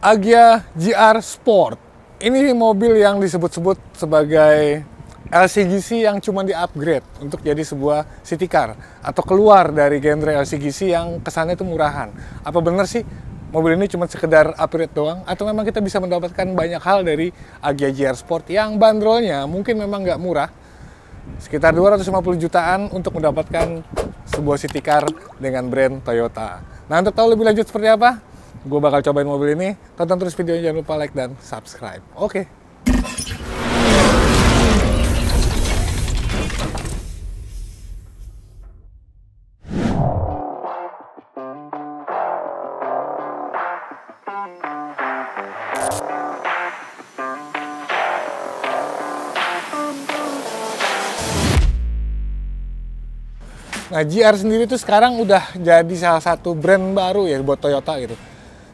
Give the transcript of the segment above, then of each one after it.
Agya GR Sport. Ini mobil yang disebut-sebut sebagai LCGC yang cuma di-upgrade untuk jadi sebuah city car atau keluar dari genre LCGC yang kesannya itu murahan. Apa benar sih mobil ini cuma sekedar upgrade doang atau memang kita bisa mendapatkan banyak hal dari Agya GR Sport yang bandrolnya mungkin memang nggak murah sekitar 250 jutaan untuk mendapatkan sebuah city car dengan brand Toyota. Nah untuk tahu lebih lanjut seperti apa, gue bakal cobain mobil ini. Tonton terus videonya, jangan lupa like dan subscribe. Oke. Nah, GR sendiri tuh sekarang udah jadi salah satu brand baru ya buat Toyota gitu.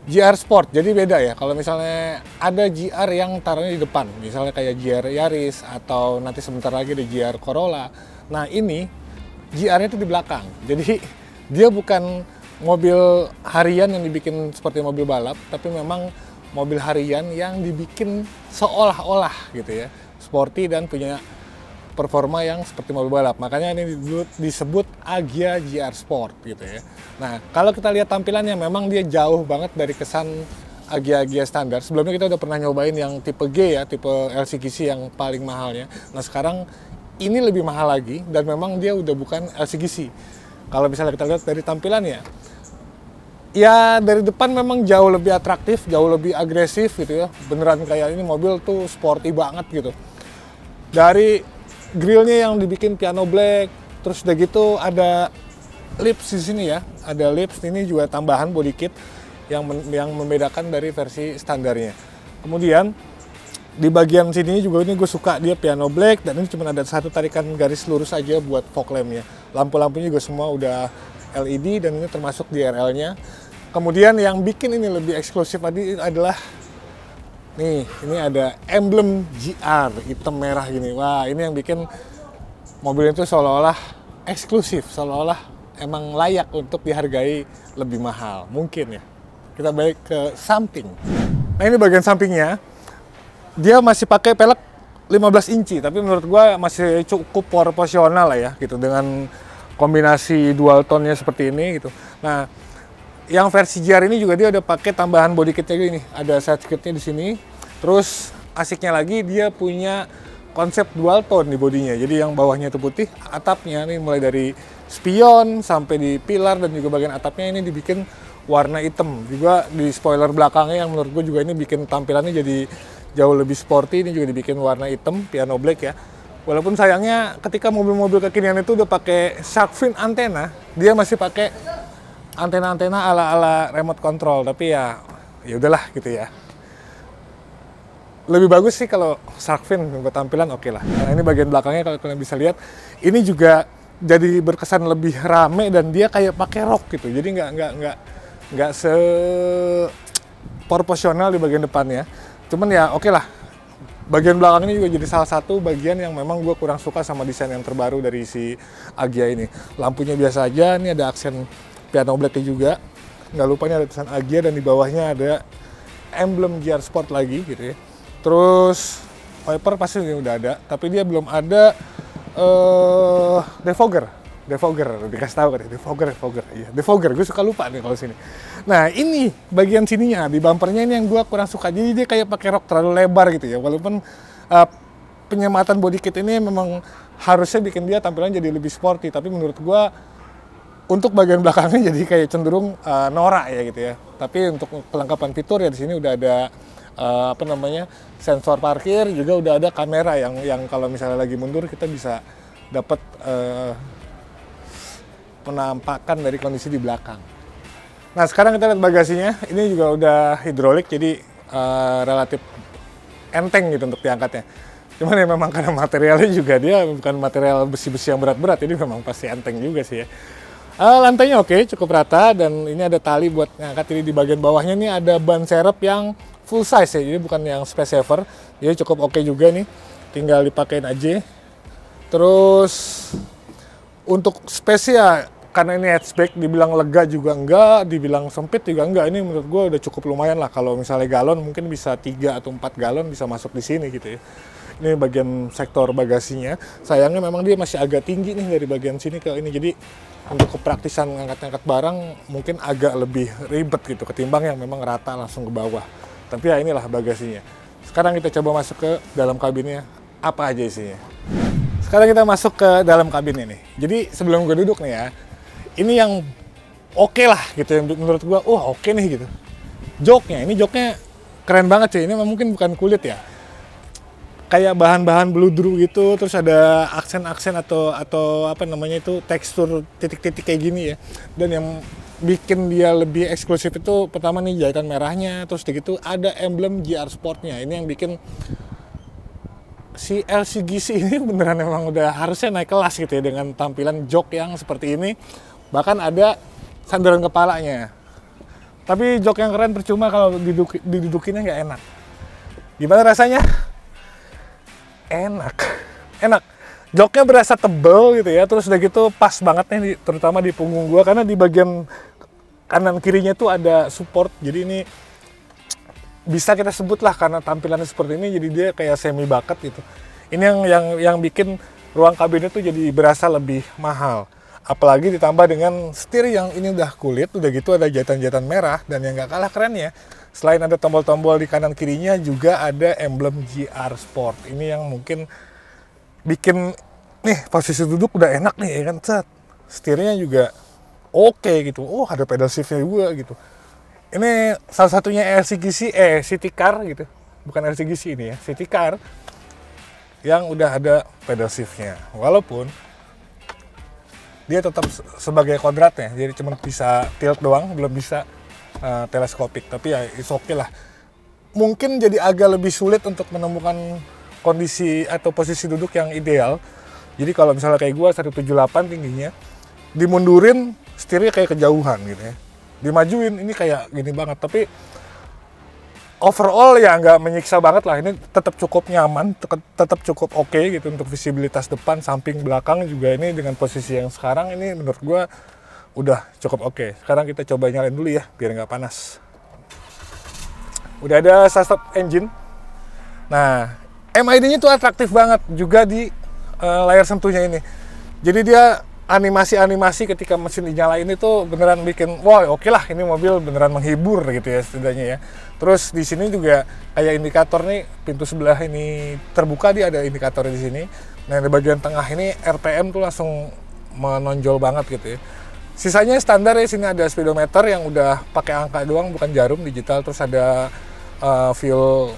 GR Sport, jadi beda ya. Kalau misalnya ada GR yang taruhnya di depan, misalnya kayak GR Yaris atau nanti sebentar lagi ada GR Corolla. Nah ini GR-nya itu di belakang. Jadi dia bukan mobil harian yang dibikin seperti mobil balap, tapi memang mobil harian yang dibikin seolah-olah gitu ya, sporty dan punya performa yang seperti mobil balap. Makanya ini disebut Agya GR Sport gitu ya. Nah, kalau kita lihat tampilannya memang dia jauh banget dari kesan Agya-Agya standar. Sebelumnya kita udah pernah nyobain yang tipe G ya, tipe LCGC yang paling mahalnya. Nah, sekarang ini lebih mahal lagi dan memang dia udah bukan LCGC. Kalau misalnya kita lihat dari tampilannya, ya dari depan memang jauh lebih atraktif, jauh lebih agresif gitu ya. Beneran kayak ini mobil tuh sporty banget gitu. Dari grillnya yang dibikin piano black. Terus udah gitu ada lips di sini ya. Ada lips ini juga tambahan body kit yang yang membedakan dari versi standarnya. Kemudian di bagian sini juga ini gue suka dia piano black dan ini cuma ada satu tarikan garis lurus aja buat fog lampnya. Lampu-lampunya juga semua udah LED dan ini termasuk DRL nya kemudian yang bikin ini lebih eksklusif tadi adalah Nih, ini ada emblem GR hitam merah gini. Wah, ini yang bikin mobil itu seolah-olah eksklusif, seolah-olah emang layak untuk dihargai lebih mahal. Mungkin ya. Kita balik ke samping. Nah, ini bagian sampingnya. Dia masih pakai pelek 15 inci, tapi menurut gua masih cukup proporsional lah ya gitu dengan kombinasi dual tone-nya seperti ini gitu. Nah, yang versi GR ini juga dia udah pakai tambahan body kitnya gini. Ada side skirtnya di sini. Terus asiknya lagi dia punya konsep dual tone di bodinya. Jadi yang bawahnya itu putih, atapnya nih mulai dari spion sampai di pilar dan juga bagian atapnya ini dibikin warna hitam. Juga di spoiler belakangnya yang menurut gue juga ini bikin tampilannya jadi jauh lebih sporty. Ini juga dibikin warna hitam, piano black ya. Walaupun sayangnya ketika mobil-mobil kekinian itu udah pakai shark fin antena, dia masih pakai antena-antena ala-ala remote control tapi ya ya udahlah gitu ya. Lebih bagus sih kalau shark fin buat tampilan oke okay lah. Nah ini bagian belakangnya kalau kalian bisa lihat ini juga jadi berkesan lebih rame dan dia kayak pakai rok gitu. Jadi nggak nggak nggak nggak se proporsional di bagian depannya cuman ya oke okay lah. Bagian belakang ini juga jadi salah satu bagian yang memang gue kurang suka sama desain yang terbaru dari si Agia ini. Lampunya biasa aja ini ada aksen piano blacknya juga. Nggak lupa ini ada tulisan Agia dan di bawahnya ada emblem GR Sport lagi gitu ya. Terus wiper pasti udah ada tapi dia belum ada uh, defogger defogger dikasih tahu kan ya defogger defogger iya defogger gue suka lupa nih kalau sini. Nah ini bagian sininya di bumpernya ini yang gue kurang suka. Jadi dia kayak pakai rok terlalu lebar gitu ya walaupun uh, penyematan body kit ini memang harusnya bikin dia tampilan jadi lebih sporty. Tapi menurut gue untuk bagian belakangnya jadi kayak cenderung uh, norak ya gitu ya. Tapi untuk kelengkapan fitur ya di sini udah ada uh, apa namanya sensor parkir juga udah ada kamera yang yang kalau misalnya lagi mundur kita bisa dapat uh, penampakan dari kondisi di belakang. Nah sekarang kita lihat bagasinya, ini juga udah hidrolik jadi uh, relatif enteng gitu untuk diangkatnya. Cuman ya memang karena materialnya juga dia bukan material besi-besi yang berat-berat, jadi memang pasti enteng juga sih ya. Uh, lantainya oke, okay, cukup rata dan ini ada tali buat ngangkat ini di bagian bawahnya nih ada ban serep yang full size ya, jadi bukan yang space saver. Jadi cukup oke okay juga nih, tinggal dipakein aja. Terus untuk space ya karena ini hatchback dibilang lega juga enggak, dibilang sempit juga enggak. Ini menurut gue udah cukup lumayan lah kalau misalnya galon mungkin bisa 3 atau 4 galon bisa masuk di sini gitu ya. Ini bagian sektor bagasinya. Sayangnya memang dia masih agak tinggi nih dari bagian sini ke ini. Jadi untuk kepraktisan ngangkat-ngangkat barang mungkin agak lebih ribet gitu ketimbang yang memang rata langsung ke bawah. Tapi ya inilah bagasinya. Sekarang kita coba masuk ke dalam kabinnya. Apa aja isinya? Sekarang kita masuk ke dalam kabin ini. Jadi sebelum gue duduk nih ya, ini yang oke okay lah gitu menurut gue, oh oke okay nih gitu. Joknya, ini joknya keren banget sih. Ini mungkin bukan kulit ya, kayak bahan-bahan beludru gitu, terus ada aksen-aksen atau atau apa namanya itu tekstur titik-titik kayak gini ya. Dan yang bikin dia lebih eksklusif itu pertama nih jahitan merahnya, terus gitu ada emblem GR Sportnya. Ini yang bikin si LCGC ini beneran memang udah harusnya naik kelas gitu ya dengan tampilan jok yang seperti ini bahkan ada sandaran kepalanya tapi jok yang keren percuma kalau diduduk, didudukinnya nggak enak gimana rasanya enak enak joknya berasa tebel gitu ya terus udah gitu pas banget nih terutama di punggung gua karena di bagian kanan kirinya tuh ada support jadi ini bisa kita sebut lah karena tampilannya seperti ini jadi dia kayak semi bakat gitu. Ini yang yang yang bikin ruang kabin itu jadi berasa lebih mahal. Apalagi ditambah dengan setir yang ini udah kulit, udah gitu ada jahitan-jahitan merah dan yang gak kalah kerennya, selain ada tombol-tombol di kanan kirinya juga ada emblem GR Sport. Ini yang mungkin bikin nih posisi duduk udah enak nih ya kan set. Setirnya juga oke okay, gitu. Oh, ada pedal shiftnya juga gitu ini salah satunya LCGC eh City Car gitu bukan LCGC ini ya City Car yang udah ada pedal shiftnya walaupun dia tetap sebagai kodratnya jadi cuma bisa tilt doang belum bisa uh, teleskopik tapi ya oke okay lah. Mungkin jadi agak lebih sulit untuk menemukan kondisi atau posisi duduk yang ideal. Jadi kalau misalnya kayak gue 178 tingginya dimundurin setirnya kayak kejauhan gitu ya. Dimajuin ini kayak gini banget. Tapi overall ya nggak menyiksa banget lah. Ini tetap cukup nyaman tetap cukup oke okay gitu untuk visibilitas depan samping belakang juga. Ini dengan posisi yang sekarang ini menurut gue udah cukup. Oke okay. sekarang kita coba nyalain dulu ya biar nggak panas. Udah ada start engine. Nah MID nya tuh atraktif banget juga di uh, layar sentuhnya ini. Jadi dia animasi-animasi ketika mesin dinyalain itu beneran bikin wah oke okay lah ini mobil beneran menghibur gitu ya setidaknya ya. Terus di sini juga kayak indikator nih pintu sebelah ini terbuka dia ada indikator di sini. Nah di bagian tengah ini RPM tuh langsung menonjol banget gitu ya sisanya standar ya sini ada speedometer yang udah pakai angka doang bukan jarum digital. Terus ada uh, fuel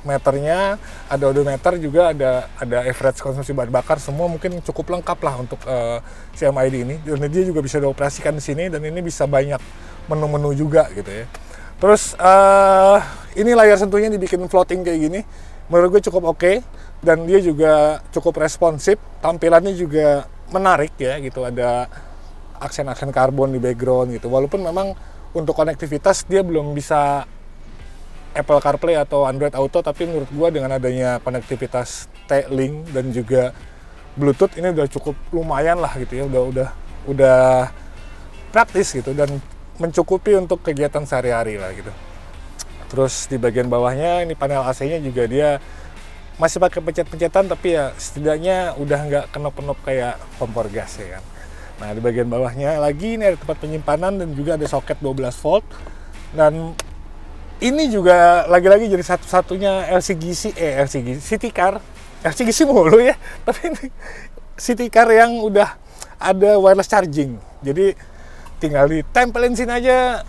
meternya, ada odometer juga, ada ada average konsumsi bahan bakar, semua mungkin cukup lengkap lah untuk uh, eh, CMID ini. Dan dia juga bisa dioperasikan di sini dan ini bisa banyak menu-menu juga gitu ya. Terus uh, ini layar sentuhnya dibikin floating kayak gini, menurut gue cukup oke. Okay, dan dia juga cukup responsif, tampilannya juga menarik ya gitu, ada aksen-aksen karbon di background gitu. Walaupun memang untuk konektivitas dia belum bisa Apple CarPlay atau Android Auto tapi menurut gua dengan adanya konektivitas T-Link dan juga Bluetooth ini udah cukup lumayan lah gitu ya. Udah udah udah praktis gitu dan mencukupi untuk kegiatan sehari-hari lah gitu. Terus di bagian bawahnya ini panel AC-nya juga dia masih pakai pencet-pencetan tapi ya setidaknya udah nggak kenop-kenop kayak kompor gas ya kan nah di bagian bawahnya lagi ini ada tempat penyimpanan dan juga ada soket 12 volt. Dan ini juga lagi-lagi jadi satu-satunya LCGC eh LCGC City Car. LCGC mulu ya tapi ini City Car yang udah ada wireless charging. Jadi tinggal ditempelin sini aja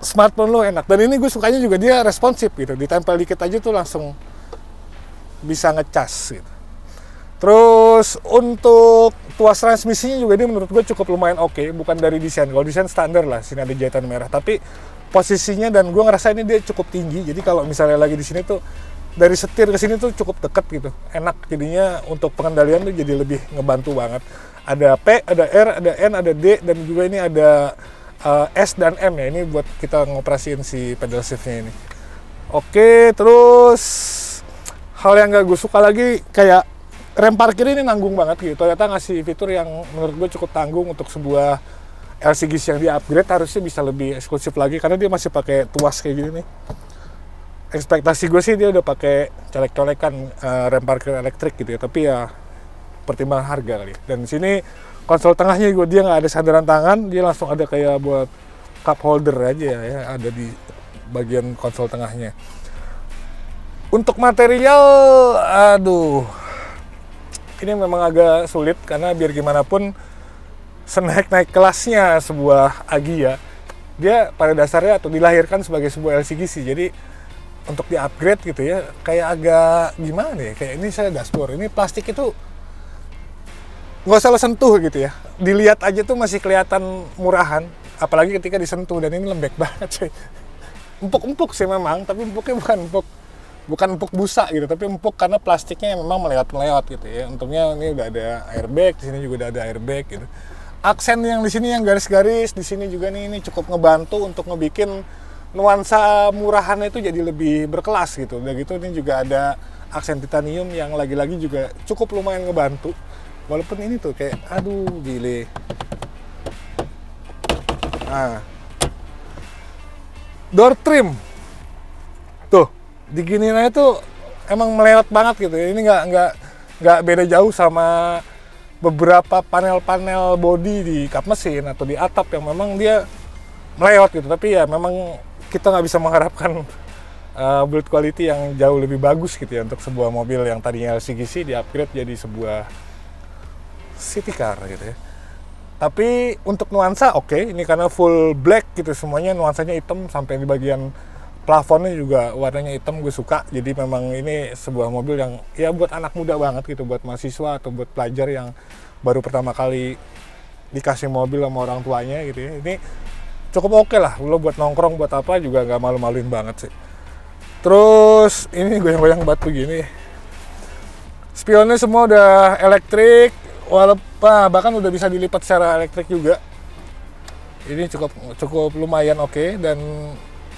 smartphone lo enak. Dan ini gue sukanya juga dia responsif gitu ditempel dikit aja tuh langsung bisa ngecas gitu terus untuk tuas transmisinya juga dia menurut gue cukup lumayan oke okay. bukan dari desain. Kalau desain standar lah sini ada jahitan merah. Tapi posisinya dan gue ngerasa ini dia cukup tinggi. Jadi kalau misalnya lagi di sini tuh dari setir ke sini tuh cukup deket gitu. Enak jadinya untuk pengendalian tuh jadi lebih ngebantu banget. Ada P ada R ada N ada D dan juga ini ada uh, S dan M ya. Ini buat kita ngoperasiin si pedal shiftnya ini. Oke terus hal yang gak gue suka lagi kayak rem parkir ini nanggung banget gitu. Toyota ngasih fitur yang menurut gue cukup tanggung untuk sebuah LCGC yang di upgrade harusnya bisa lebih eksklusif lagi karena dia masih pakai tuas kayak gini nih. Ekspektasi gue sih dia udah pakai colek-colekan uh, rem parkir elektrik gitu ya, tapi ya pertimbangan harga kali. Dan di sini konsol tengahnya gue dia nggak ada sandaran tangan, dia langsung ada kayak buat cup holder aja ya, ya ada di bagian konsol tengahnya. Untuk material, aduh, ini memang agak sulit karena biar gimana pun senaik naik kelasnya sebuah Agia, dia pada dasarnya atau dilahirkan sebagai sebuah LCGC. Jadi untuk di upgrade gitu ya, kayak agak gimana ya? Kayak ini saya dashboard, ini plastik itu nggak usah lo sentuh gitu ya dilihat aja tuh masih kelihatan murahan apalagi ketika disentuh dan ini lembek banget sih empuk-empuk sih memang tapi empuknya bukan empuk bukan empuk busa gitu tapi empuk karena plastiknya memang melewat-melewat gitu ya. Untungnya ini udah ada airbag di sini juga udah ada airbag gitu. Aksen yang di sini yang garis-garis di sini juga nih ini cukup ngebantu untuk ngebikin nuansa murahannya itu jadi lebih berkelas gitu. Udah gitu ini juga ada aksen titanium yang lagi-lagi juga cukup lumayan ngebantu. Walaupun ini tuh kayak aduh gile. Nah. Door trim diginiin aja tuh emang melewat banget gitu ini nggak nggak nggak beda jauh sama beberapa panel-panel body di kap mesin atau di atap yang memang dia melewat gitu tapi ya memang kita nggak bisa mengharapkan uh, build quality yang jauh lebih bagus gitu ya untuk sebuah mobil yang tadinya LCGC di upgrade jadi sebuah city car gitu ya tapi untuk nuansa oke okay. ini karena full black gitu semuanya nuansanya hitam sampai di bagian plafonnya juga warnanya hitam gue suka. Jadi memang ini sebuah mobil yang ya buat anak muda banget gitu buat mahasiswa atau buat pelajar yang baru pertama kali dikasih mobil sama orang tuanya gitu ya. Ini cukup oke okay lah lo buat nongkrong buat apa juga nggak malu-maluin banget sih. Terus ini goyang-goyang batu gini spionnya semua udah elektrik walaupun bahkan udah bisa dilipat secara elektrik juga. Ini cukup cukup lumayan oke okay, dan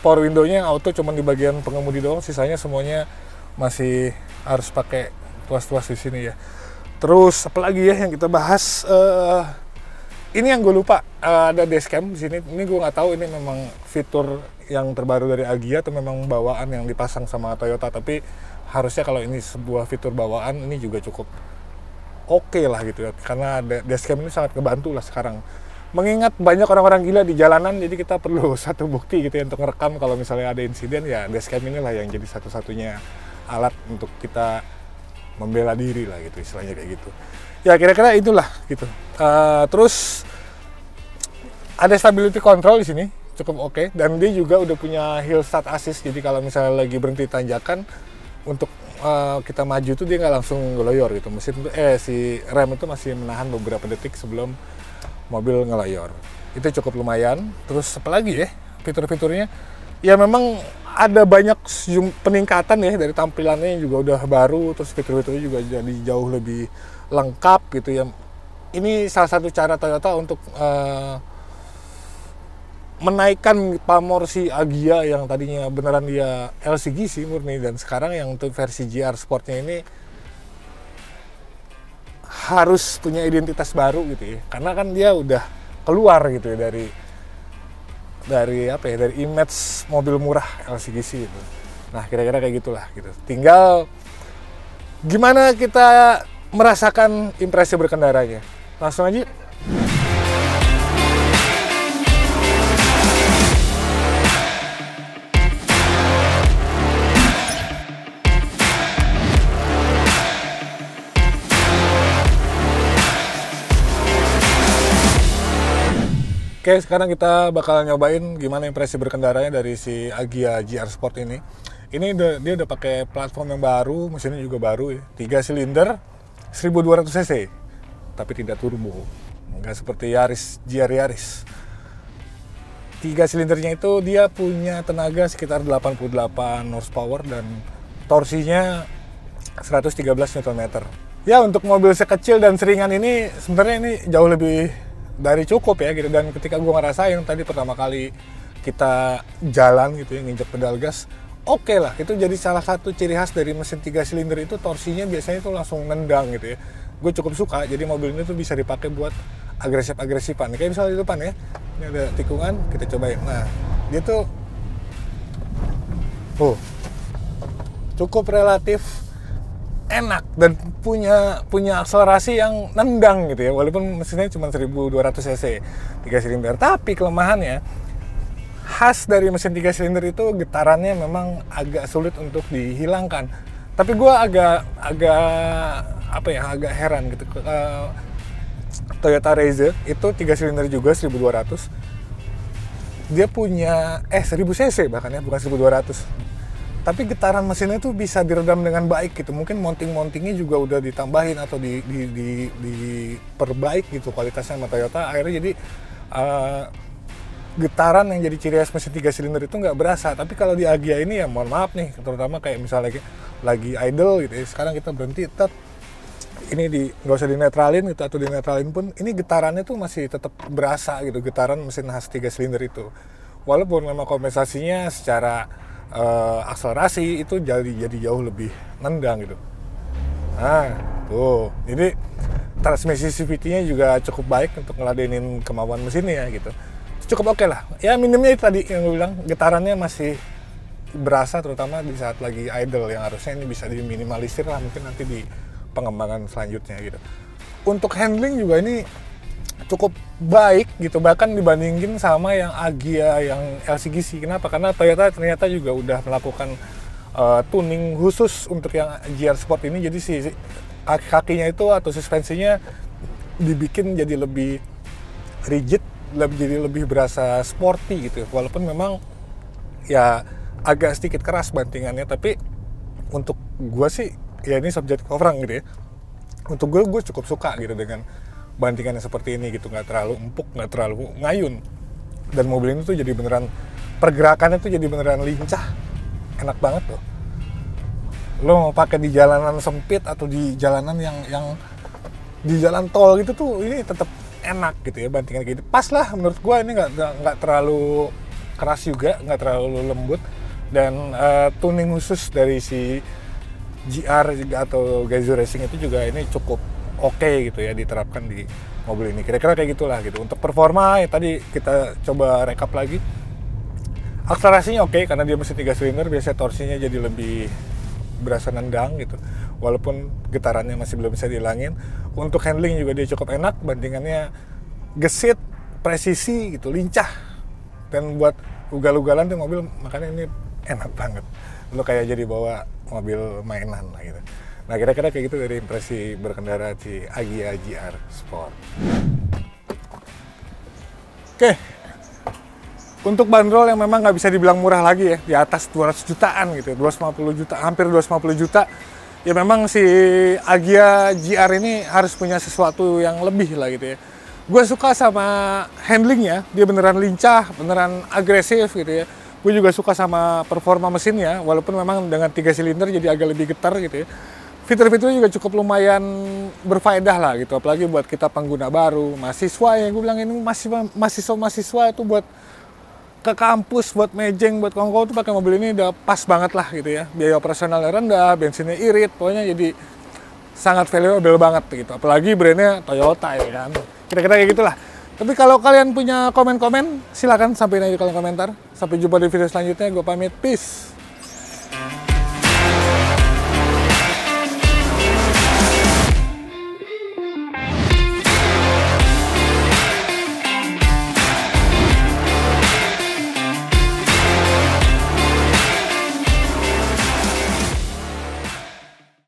power window-nya auto cuma di bagian pengemudi doang sisanya semuanya masih harus pakai tuas-tuas di sini ya. Terus apalagi ya yang kita bahas uh, ini yang gue lupa uh, ada dashcam di sini. Ini gue nggak tahu ini memang fitur yang terbaru dari Agia atau memang bawaan yang dipasang sama Toyota? Tapi harusnya kalau ini sebuah fitur bawaan ini juga cukup oke okay lah gitu ya. Karena dashcam ini sangat ngebantu lah sekarang mengingat banyak orang-orang gila di jalanan jadi kita perlu satu bukti gitu ya untuk merekam kalau misalnya ada insiden ya dashcam inilah yang jadi satu-satunya alat untuk kita membela diri lah gitu istilahnya kayak gitu. Ya kira-kira itulah gitu. Uh, terus ada stability control di sini cukup oke. Okay. dan dia juga udah punya hill start assist jadi kalau misalnya lagi berhenti tanjakan untuk uh, kita maju tuh dia nggak langsung ngeloyor gitu. Mesin tuh eh si rem itu masih menahan beberapa detik sebelum mobil ngeloyor itu cukup lumayan. Terus apa lagi ya fitur-fiturnya? Ya memang ada banyak peningkatan ya dari tampilannya juga udah baru. Terus fitur-fiturnya juga jadi jauh lebih lengkap gitu ya. Ini salah satu cara Toyota untuk uh, menaikkan pamor si Agia yang tadinya beneran dia LCGC murni. Dan sekarang yang untuk versi GR Sportnya ini harus punya identitas baru gitu ya. Karena kan dia udah keluar gitu ya dari dari apa ya dari image mobil murah LCGC itu nah kira-kira kayak gitulah gitu. Tinggal gimana kita merasakan impresi berkendaranya? Langsung aja Oke, sekarang kita bakal nyobain gimana impresi berkendaranya dari si Agia GR Sport ini. Ini udah, dia udah pakai platform yang baru, mesinnya juga baru ya. 3 silinder, 1200 cc, tapi tidak turbo. Nggak seperti Yaris, GR Yaris. 3 silindernya itu dia punya tenaga sekitar 88 horsepower dan torsinya 113 Nm. Ya untuk mobil sekecil dan seringan ini sebenarnya ini jauh lebih dari cukup ya gitu. Dan ketika gue ngerasain tadi pertama kali kita jalan gitu ya nginjek pedal gas oke okay lah itu jadi salah satu ciri khas dari mesin tiga silinder itu torsinya biasanya itu langsung nendang gitu ya. Gue cukup suka jadi mobil ini tuh bisa dipakai buat agresif agresifan kayak misalnya di depan ya ini ada tikungan kita cobain. Nah dia tuh oh cukup relatif enak dan punya punya akselerasi yang nendang gitu ya. Walaupun mesinnya cuma 1200 cc tiga silinder. Tapi kelemahannya khas dari mesin tiga silinder itu getarannya memang agak sulit untuk dihilangkan. Tapi gue agak agak apa ya agak heran gitu. Uh, Toyota Razor itu tiga silinder juga 1200 dia punya eh 1000 cc bahkan ya bukan 1200 tapi getaran mesinnya tuh bisa diredam dengan baik gitu. Mungkin mounting-mountingnya juga udah ditambahin atau di, di, di, diperbaik gitu kualitasnya sama Toyota. Akhirnya jadi uh, getaran yang jadi ciri khas mesin tiga silinder itu nggak berasa. Tapi kalau di Agia ini ya mohon maaf nih terutama kayak misalnya lagi, lagi idle gitu ya sekarang kita berhenti tetap ini di nggak usah dinetralin gitu atau dinetralin pun ini getarannya tuh masih tetap berasa gitu getaran mesin khas tiga silinder itu. Walaupun memang kompensasinya secara uh, akselerasi itu jadi jadi jauh lebih nendang gitu. Nah, tuh. Jadi transmisi CVT-nya juga cukup baik untuk ngeladenin kemampuan mesinnya gitu. Cukup oke okay lah. Ya minimnya itu tadi yang gue bilang getarannya masih berasa terutama di saat lagi idle yang harusnya ini bisa diminimalisir lah mungkin nanti di pengembangan selanjutnya gitu. Untuk handling juga ini cukup baik gitu bahkan dibandingin sama yang Agia yang LCGC kenapa? Karena Toyota ternyata juga udah melakukan uh, tuning khusus untuk yang GR Sport ini. Jadi si kaki-kakinya itu atau suspensinya dibikin jadi lebih rigid lebih jadi lebih berasa sporty gitu. Walaupun memang ya agak sedikit keras bantingannya tapi untuk gue sih ya ini subjek orang gitu ya. Untuk gue gue cukup suka gitu dengan bantingannya seperti ini gitu nggak terlalu empuk nggak terlalu ngayun. Dan mobil ini tuh jadi beneran pergerakannya tuh jadi beneran lincah. Enak banget tuh lo mau pakai di jalanan sempit atau di jalanan yang yang di jalan tol gitu tuh ini tetap enak gitu ya bantingan gitu. Pas lah menurut gua ini nggak nggak terlalu keras juga nggak terlalu lembut. Dan uh, tuning khusus dari si GR atau Gazoo Racing itu juga ini cukup oke okay gitu ya diterapkan di mobil ini. Kira-kira kayak gitulah gitu. Untuk performa ya tadi kita coba rekap lagi. Akselerasinya oke okay, karena dia mesin tiga silinder biasanya torsinya jadi lebih berasa nendang gitu. Walaupun getarannya masih belum bisa dihilangin. Untuk handling juga dia cukup enak bandingannya gesit presisi gitu lincah. Dan buat ugal-ugalan tuh mobil makanya ini enak banget. Lo kayak jadi bawa mobil mainan lah gitu Nah kira-kira kayak gitu dari impresi berkendara di Agia GR Sport. Oke, untuk bandrol yang memang nggak bisa dibilang murah lagi ya, di atas 200 jutaan gitu, 250 juta, hampir 250 juta, ya memang si Agia GR ini harus punya sesuatu yang lebih lah gitu ya. Gue suka sama handlingnya, dia beneran lincah, beneran agresif gitu ya. Gue juga suka sama performa mesinnya, walaupun memang dengan tiga silinder jadi agak lebih getar gitu ya fitur-fiturnya juga cukup lumayan berfaedah lah gitu. Apalagi buat kita pengguna baru mahasiswa yang gue bilang ini masih mahasiswa-mahasiswa itu buat ke kampus buat mejeng buat kongko tuh pakai mobil ini udah pas banget lah gitu ya. Biaya operasionalnya rendah bensinnya irit pokoknya jadi sangat valuable banget gitu. Apalagi brandnya Toyota ya kan. Kira-kira kayak gitulah. Tapi kalau kalian punya komen-komen silahkan sampaikan aja di kolom komentar. Sampai jumpa di video selanjutnya. Gue pamit. Peace